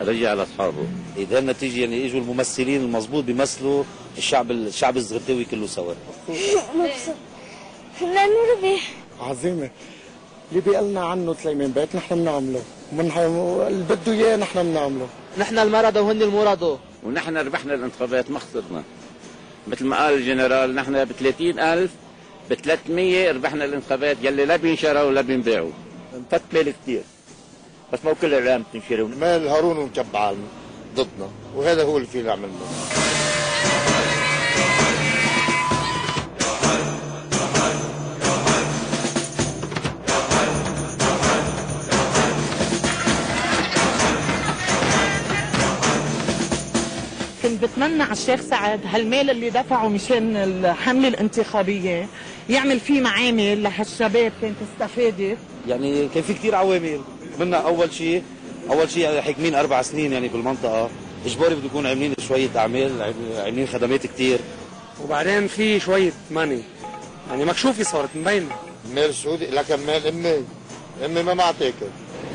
رجع لاصحابه إذا النتيجة يعني اجوا الممثلين المضبوط بيمثلوا الشعب الشعب الزغرتاوي كله سوا. مبسوط لأنه ربح عظيمة. اللي بيقلنا عنه سليمان بيت نحن بنعمله. من اللي بده إياه نحن بنعمله. نحن المرضى وهن المرضى ونحن ربحنا الانتخابات ما خسرنا. مثل ما قال الجنرال نحن ب 30000 ب 300 ربحنا الانتخابات. يلي لا بينشروا ولا بينباعوا مال كثير بس ما كل الاعلام تنشره مال هارون ومكبعان ضدنا وهذا هو اللي فينا نعمله كنت بتمنى على الشيخ سعد هالمال اللي دفعه مشان الحملة الانتخابية يعمل فيه معامل لهالشباب كانت استفادت يعني كان في كثير عوامل. منا أول شيء أول شيء يعني حاكمين أربع سنين يعني بالمنطقة. إجباري بده يكون عاملين شوية أعمال عاملين خدمات كثير وبعدين في شوية ماني يعني مكشوفه صارت مبينه مال سعودي لكن مال أمي. أمي ما معطيك.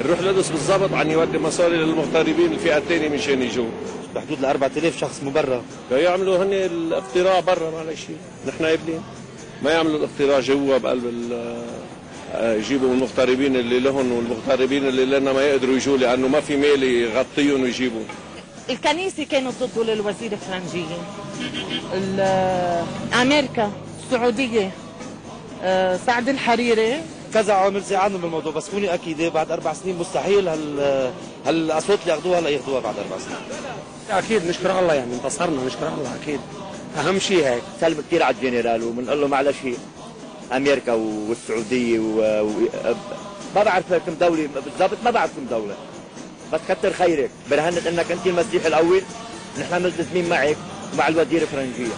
نروح ندرس بالضبط عن يودي مصاري للمغتربين الفئة الثانية مشان يجوا. بحدود ل 4000 شخص من برا. يعملوا هن الاقتراع برا معلش نحن قابلين ما يعملوا الاقتراع جوا بقلب يجيبوا المغتربين اللي لهم والمغتربين اللي لنا ما يقدروا يجوا لأنه ما في مال يغطيهم ويجيبوا. الكنيسة كانت ضده للوزير الفرنجية أمريكا السعودية. آه، سعد الحريري. كذا عامل ساعدنا بالموضوع بس كوني اكيده بعد أربع سنين مستحيل هال هالاصوات اللي ياخذوها هلا ياخذوها بعد أربع سنين. أكيد نشكر الله يعني انتصرنا نشكر الله أكيد. أهم شيء هيك. سلم كثير على الجنرال وبنقول له معلش أمريكا والسعودية و... ما بعرف كم دولة بالضبط ما بعرف كم دولة. بس كتر خيرك. برهنة إنك أنت المسيح الأول. نحن ملتزمين معك ومع الوزير الفرنجيه